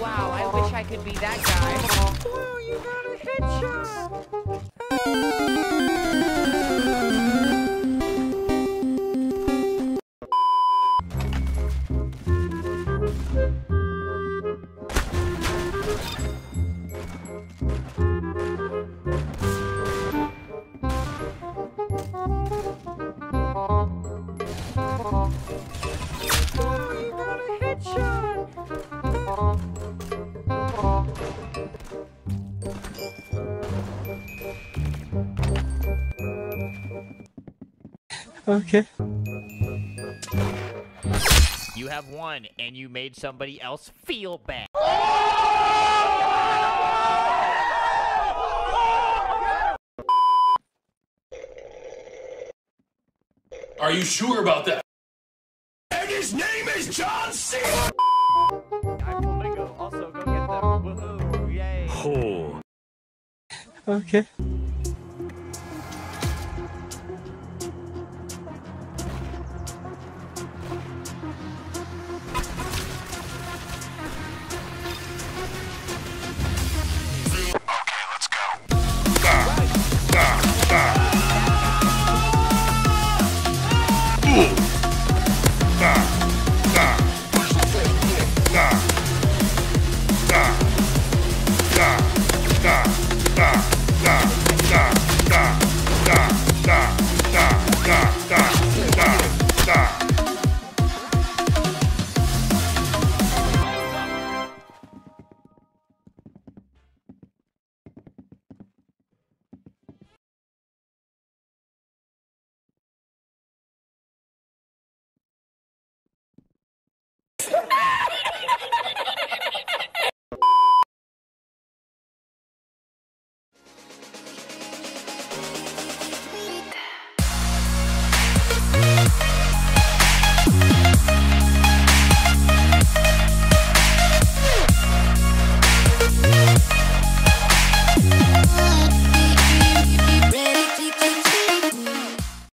wow, I wish I could be that guy. Wow, you got a headshot! Okay. You have won, and you made somebody else feel bad. Are you sure about that? And his name is John C. I'm Flamingo. Also, go get them. Woohoo! Yay! Okay.